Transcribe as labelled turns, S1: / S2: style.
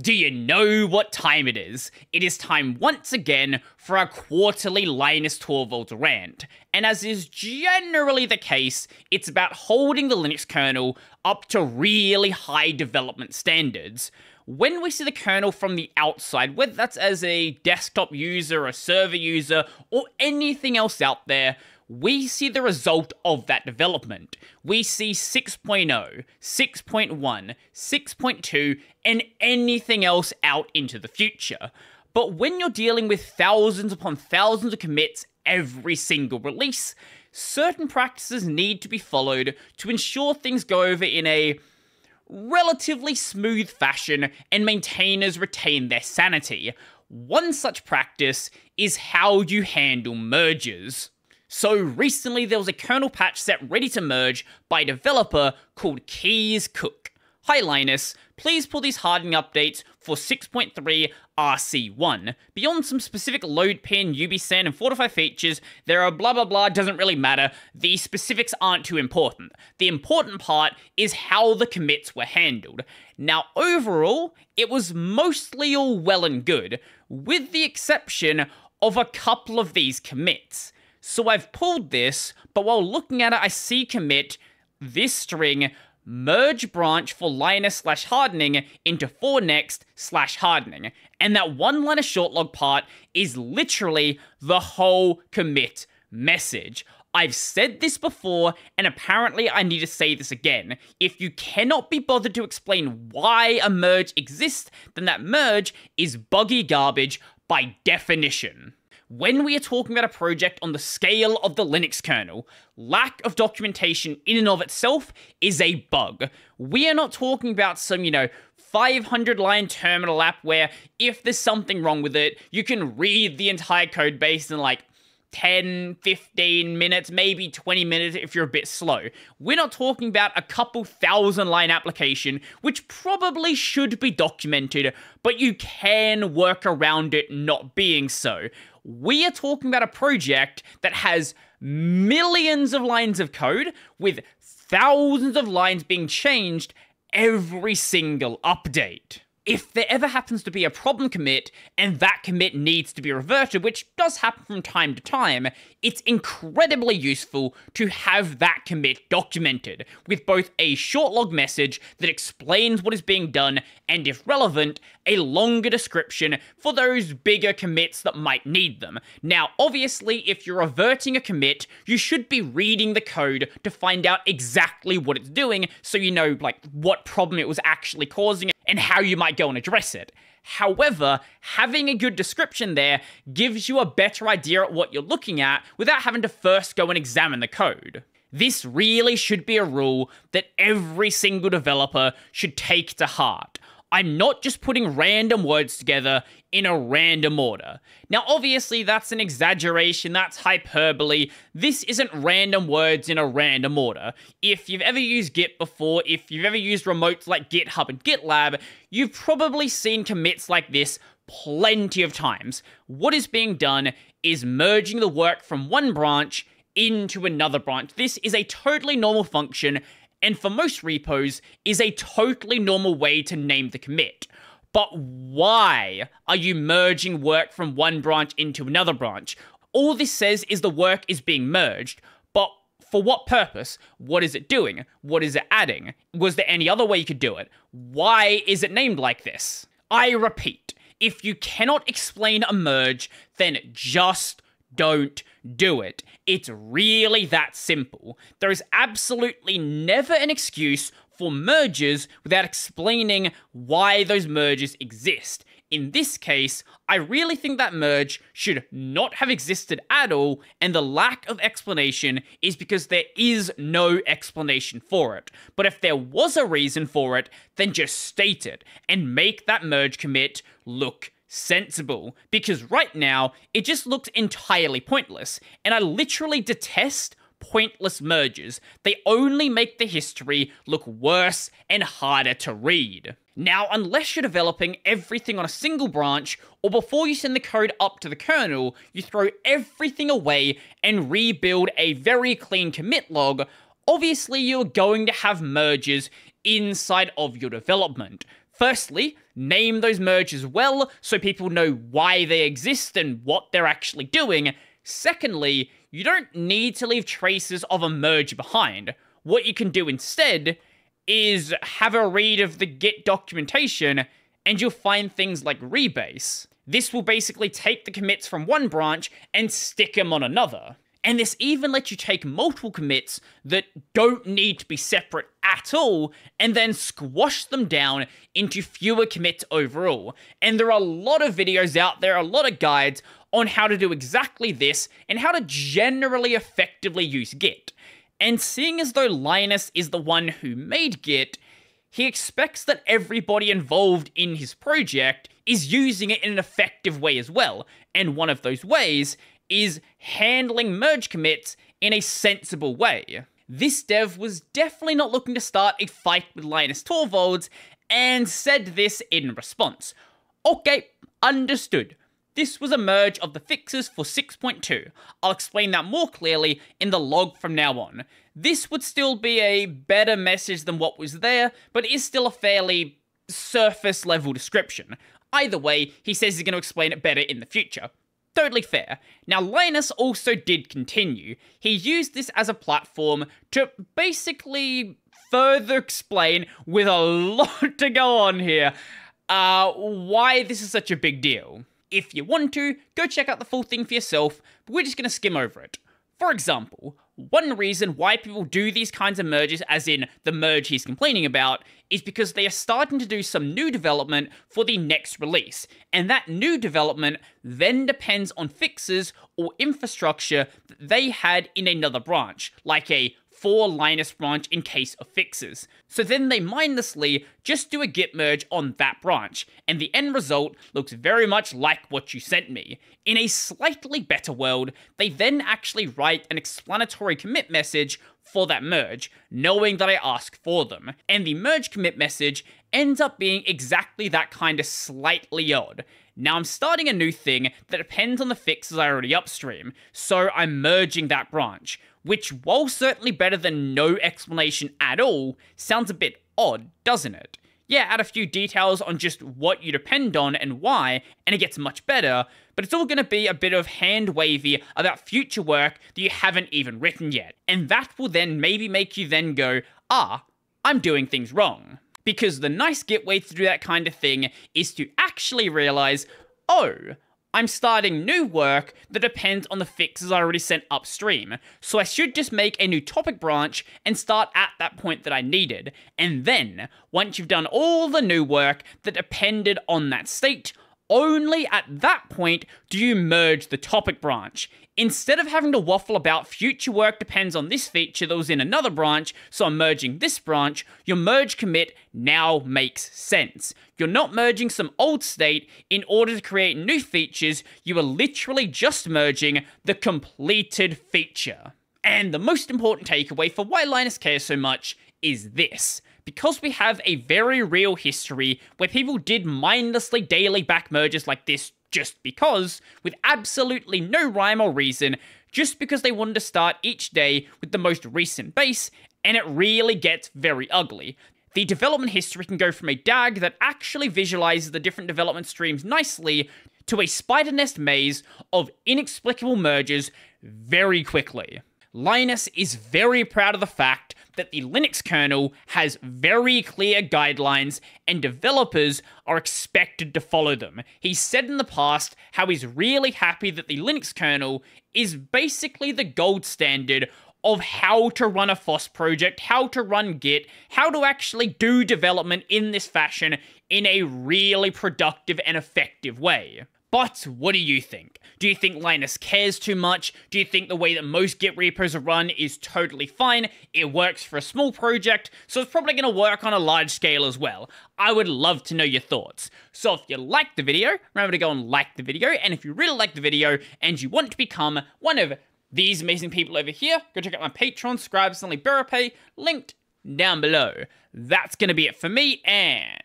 S1: Do you know what time it is? It is time once again for our quarterly Linus Torvalds rant. And as is generally the case, it's about holding the Linux kernel up to really high development standards. When we see the kernel from the outside, whether that's as a desktop user, a server user, or anything else out there, we see the result of that development. We see 6.0, 6.1, 6.2, and anything else out into the future. But when you're dealing with thousands upon thousands of commits every single release, certain practices need to be followed to ensure things go over in a relatively smooth fashion and maintainers retain their sanity. One such practice is how you handle merges. So recently there was a kernel patch set ready to merge by a developer called Kees Cook. Hi Linus, please pull these hardening updates for 6.3 RC1. Beyond some specific LoadPin, UBSAN, and Fortify features, there are blah blah blah, doesn't really matter. The specifics aren't too important. The important part is how the commits were handled. Now, overall, it was mostly all well and good, with the exception of a couple of these commits. So I've pulled this, but while looking at it, I see commit this string merge branch for Linus slash hardening into for next slash hardening. And that one line of short log part is literally the whole commit message. I've said this before, and apparently I need to say this again. If you cannot be bothered to explain why a merge exists, then that merge is buggy garbage by definition. When we are talking about a project on the scale of the Linux kernel, lack of documentation in and of itself is a bug. We are not talking about some, you know, 500 line terminal app where if there's something wrong with it, you can read the entire code base in like 10, 15 minutes, maybe 20 minutes if you're a bit slow. We're not talking about a couple thousand line application, which probably should be documented, but you can work around it not being so. We are talking about a project that has millions of lines of code with thousands of lines being changed every single update if there ever happens to be a problem commit and that commit needs to be reverted, which does happen from time to time, it's incredibly useful to have that commit documented with both a short log message that explains what is being done and, if relevant, a longer description for those bigger commits that might need them. Now, obviously, if you're reverting a commit, you should be reading the code to find out exactly what it's doing so you know, like, what problem it was actually causing and how you might go and address it. However, having a good description there gives you a better idea at what you're looking at without having to first go and examine the code. This really should be a rule that every single developer should take to heart. I'm not just putting random words together in a random order. Now, obviously, that's an exaggeration, that's hyperbole. This isn't random words in a random order. If you've ever used Git before, if you've ever used remotes like GitHub and GitLab, you've probably seen commits like this plenty of times. What is being done is merging the work from one branch into another branch. This is a totally normal function and for most repos is a totally normal way to name the commit. But why are you merging work from one branch into another branch? All this says is the work is being merged, but for what purpose? What is it doing? What is it adding? Was there any other way you could do it? Why is it named like this? I repeat, if you cannot explain a merge, then just don't do it. It's really that simple. There is absolutely never an excuse for mergers without explaining why those mergers exist. In this case, I really think that merge should not have existed at all, and the lack of explanation is because there is no explanation for it. But if there was a reason for it, then just state it and make that merge commit look sensible because right now it just looks entirely pointless, and I literally detest pointless mergers. They only make the history look worse and harder to read. Now, unless you're developing everything on a single branch, or before you send the code up to the kernel, you throw everything away and rebuild a very clean commit log, obviously you're going to have mergers inside of your development. Firstly, name those merges well so people know why they exist and what they're actually doing. Secondly, you don't need to leave traces of a merge behind. What you can do instead is have a read of the Git documentation and you'll find things like rebase. This will basically take the commits from one branch and stick them on another. And this even lets you take multiple commits that don't need to be separate at all and then squash them down into fewer commits overall. And there are a lot of videos out there, a lot of guides on how to do exactly this and how to generally effectively use Git. And seeing as though Linus is the one who made Git, he expects that everybody involved in his project is using it in an effective way as well, and one of those ways is handling merge commits in a sensible way. This dev was definitely not looking to start a fight with Linus Torvalds, and said this in response. Okay, understood. This was a merge of the fixes for 6.2. I'll explain that more clearly in the log from now on. This would still be a better message than what was there, but is still a fairly surface level description. Either way, he says he's going to explain it better in the future. Totally fair. Now, Linus also did continue. He used this as a platform to basically further explain, with a lot to go on here, uh, why this is such a big deal. If you want to, go check out the full thing for yourself, but we're just going to skim over it. For example, one reason why people do these kinds of merges, as in the merge he's complaining about, is because they are starting to do some new development for the next release. And that new development then depends on fixes or infrastructure that they had in another branch, like a for Linus branch in case of fixes. So then they mindlessly just do a git merge on that branch, and the end result looks very much like what you sent me. In a slightly better world, they then actually write an explanatory commit message for that merge, knowing that I asked for them. And the merge commit message ends up being exactly that kind of slightly odd. Now I'm starting a new thing that depends on the fixes I already upstream, so I'm merging that branch, which while certainly better than no explanation at all, sounds a bit odd, doesn't it? Yeah, add a few details on just what you depend on and why, and it gets much better, but it's all going to be a bit of hand wavy about future work that you haven't even written yet. And that will then maybe make you then go, ah, I'm doing things wrong. Because the nice Git way to do that kind of thing is to actually realize, oh, I'm starting new work that depends on the fixes I already sent upstream, so I should just make a new topic branch and start at that point that I needed. And then, once you've done all the new work that depended on that state, only at that point do you merge the topic branch. Instead of having to waffle about future work depends on this feature that was in another branch, so I'm merging this branch, your merge commit now makes sense. You're not merging some old state in order to create new features, you are literally just merging the completed feature. And the most important takeaway for why Linus cares so much is this because we have a very real history where people did mindlessly daily back merges like this just because, with absolutely no rhyme or reason, just because they wanted to start each day with the most recent base, and it really gets very ugly. The development history can go from a DAG that actually visualizes the different development streams nicely to a spider nest maze of inexplicable mergers very quickly. Linus is very proud of the fact that the Linux kernel has very clear guidelines and developers are expected to follow them. He's said in the past how he's really happy that the Linux kernel is basically the gold standard of how to run a FOSS project, how to run Git, how to actually do development in this fashion in a really productive and effective way. But what do you think? Do you think Linus cares too much? Do you think the way that most Git repos are run is totally fine? It works for a small project, so it's probably going to work on a large scale as well. I would love to know your thoughts. So if you liked the video, remember to go and like the video, and if you really like the video and you want to become one of these amazing people over here, go check out my Patreon, Scribe, Stanley Berapay, linked down below. That's going to be it for me, and